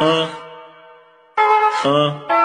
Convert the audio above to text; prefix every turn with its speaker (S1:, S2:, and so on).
S1: 嗯嗯